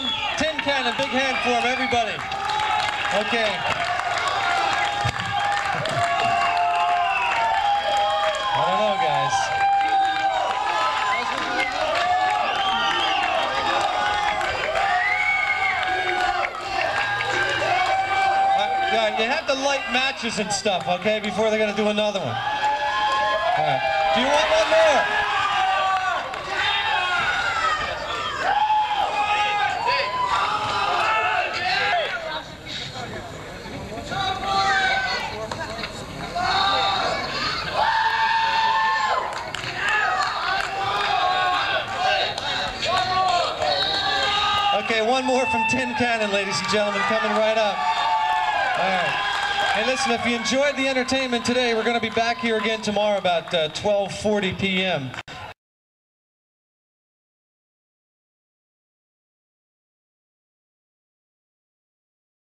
him? Tin Cannon, big hand for him, everybody. Okay. I don't know, guys. Uh, you have to light matches and stuff, okay, before they're gonna do another one. All right. Do you want one more? Okay, one more from Tin Cannon, ladies and gentlemen, coming right up. All right. Hey, listen, if you enjoyed the entertainment today, we're going to be back here again tomorrow about uh, 12:40 p.m.